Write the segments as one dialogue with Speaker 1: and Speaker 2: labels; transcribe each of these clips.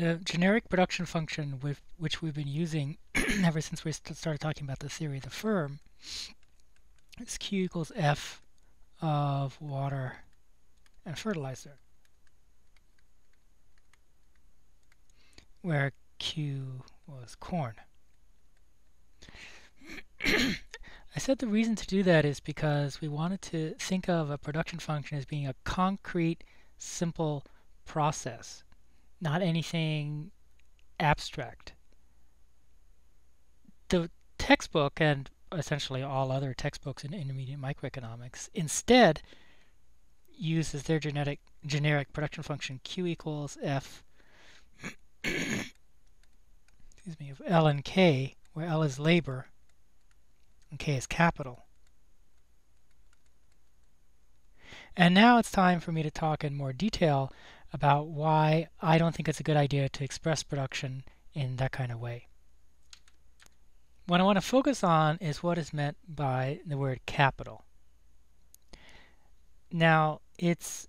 Speaker 1: the generic production function with which we've been using ever since we started talking about the theory of the firm is Q equals F of water and fertilizer, where Q was corn. I said the reason to do that is because we wanted to think of a production function as being a concrete, simple process, not anything abstract. The textbook and essentially all other textbooks in intermediate microeconomics instead uses their genetic generic production function q equals f excuse me of L and K where L is labor and K is capital. And now it's time for me to talk in more detail about why I don't think it's a good idea to express production in that kind of way. What I want to focus on is what is meant by the word capital. Now, it's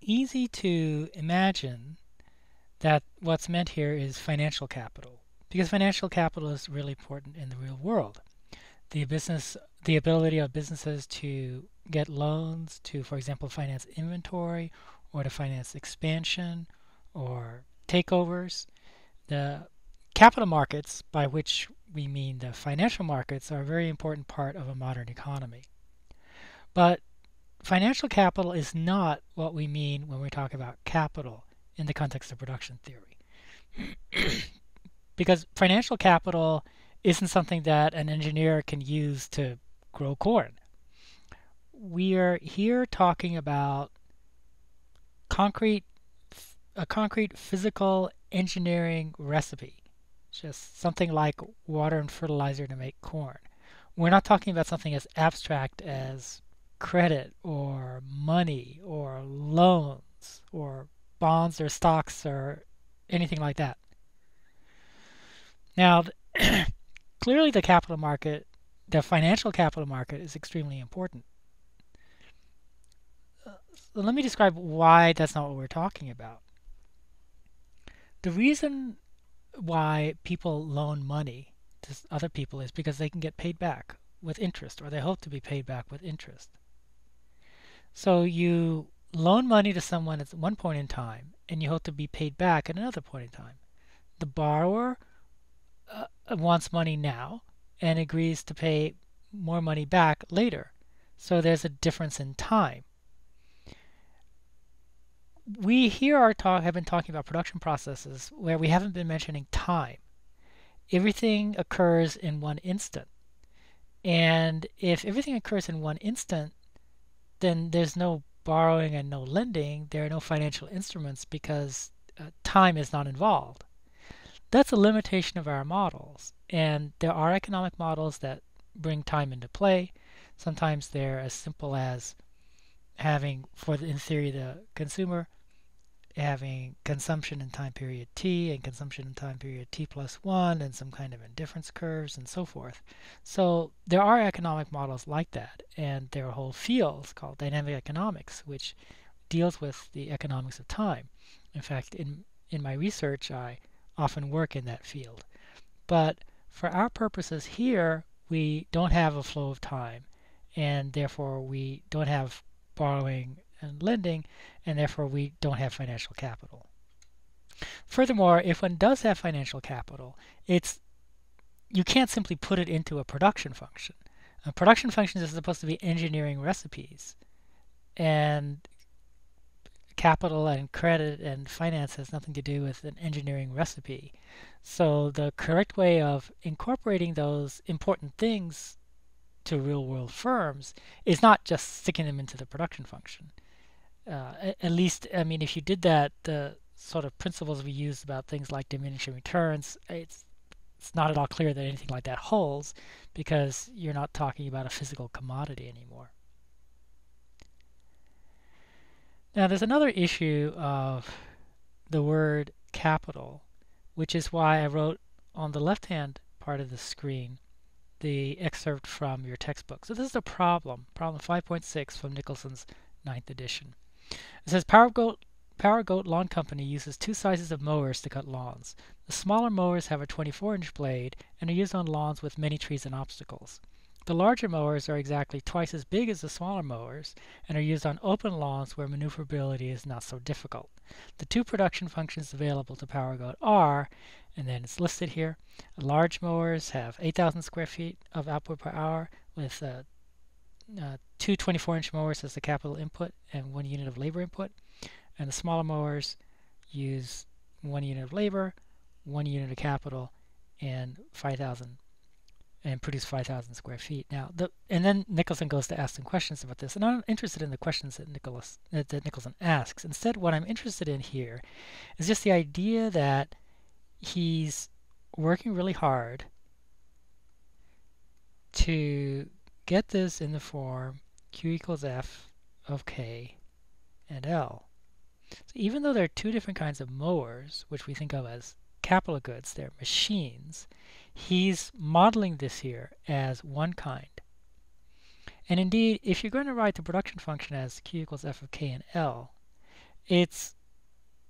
Speaker 1: easy to imagine that what's meant here is financial capital because financial capital is really important in the real world. The business the ability of businesses to get loans to for example finance inventory or to finance expansion or takeovers. The capital markets by which we mean the financial markets are a very important part of a modern economy. But financial capital is not what we mean when we talk about capital in the context of production theory. because financial capital isn't something that an engineer can use to grow corn. We are here talking about concrete a concrete physical engineering recipe. Just something like water and fertilizer to make corn. We're not talking about something as abstract as credit or money or loans or bonds or stocks or anything like that. Now, clearly the capital market, the financial capital market is extremely important. Let me describe why that's not what we're talking about. The reason why people loan money to other people is because they can get paid back with interest or they hope to be paid back with interest. So you loan money to someone at one point in time and you hope to be paid back at another point in time. The borrower uh, wants money now and agrees to pay more money back later. So there's a difference in time. We here are talk, have been talking about production processes where we haven't been mentioning time. Everything occurs in one instant. And if everything occurs in one instant, then there's no borrowing and no lending, there are no financial instruments because uh, time is not involved. That's a limitation of our models. And there are economic models that bring time into play. Sometimes they're as simple as having, for the, in theory, the consumer having consumption in time period t and consumption in time period t plus 1 and some kind of indifference curves and so forth. So there are economic models like that and there are whole fields called dynamic economics which deals with the economics of time. In fact, in, in my research I often work in that field. But for our purposes here, we don't have a flow of time and therefore we don't have borrowing and lending, and therefore we don't have financial capital. Furthermore, if one does have financial capital, it's you can't simply put it into a production function. Uh, production functions are supposed to be engineering recipes, and capital and credit and finance has nothing to do with an engineering recipe. So the correct way of incorporating those important things to real world firms is not just sticking them into the production function uh, at least, I mean, if you did that, the sort of principles we use about things like diminishing returns, it's it's not at all clear that anything like that holds because you're not talking about a physical commodity anymore. Now, there's another issue of the word capital, which is why I wrote on the left-hand part of the screen the excerpt from your textbook. So this is a problem, problem 5.6 from Nicholson's ninth edition. It says power, Goat, Power Goat Lawn Company uses two sizes of mowers to cut lawns. The smaller mowers have a 24-inch blade and are used on lawns with many trees and obstacles. The larger mowers are exactly twice as big as the smaller mowers and are used on open lawns where maneuverability is not so difficult. The two production functions available to PowerGoat are, and then it's listed here, large mowers have 8,000 square feet of output per hour with uh, uh, two 24-inch mowers as the capital input and one unit of labor input. And the smaller mowers use one unit of labor, one unit of capital, and 5,000 and produce 5,000 square feet. Now, the, and then Nicholson goes to ask some questions about this. And I'm interested in the questions that Nicholas that, that Nicholson asks. Instead, what I'm interested in here is just the idea that he's working really hard to get this in the form q equals f of k and l. So even though there are two different kinds of mowers, which we think of as capital goods, they're machines, he's modeling this here as one kind. And indeed, if you're going to write the production function as q equals f of k and l, it's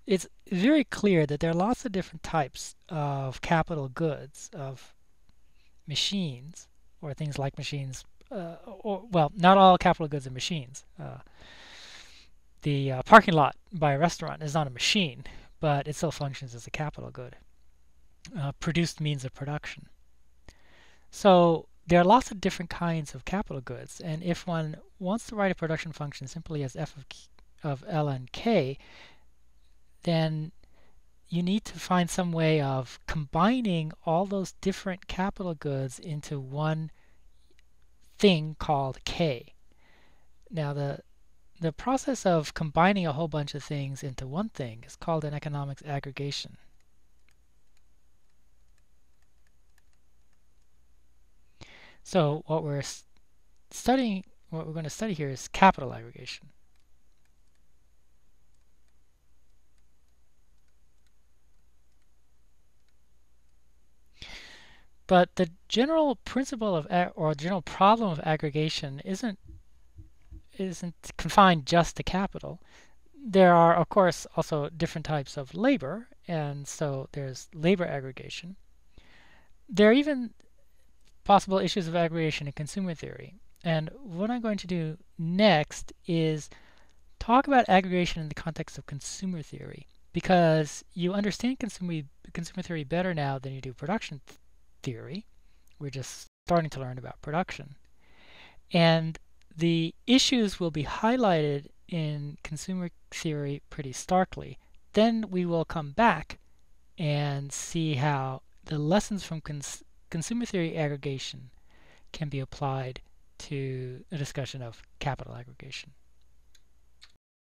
Speaker 1: it's very clear that there are lots of different types of capital goods, of machines, or things like machines, uh, or well, not all capital goods are machines. Uh, the uh, parking lot by a restaurant is not a machine, but it still functions as a capital good. Uh, produced means of production. So there are lots of different kinds of capital goods, and if one wants to write a production function simply as f of, of L and K, then you need to find some way of combining all those different capital goods into one thing called K. Now the the process of combining a whole bunch of things into one thing is called an economics aggregation. So what we're studying, what we're going to study here is capital aggregation. But the general principle of or general problem of aggregation isn't isn't confined just to capital. There are, of course, also different types of labor, and so there's labor aggregation. There are even possible issues of aggregation in consumer theory. And what I'm going to do next is talk about aggregation in the context of consumer theory because you understand consumer, consumer theory better now than you do production theory. We're just starting to learn about production. And the issues will be highlighted in consumer theory pretty starkly. Then we will come back and see how the lessons from cons consumer theory aggregation can be applied to a discussion of capital aggregation.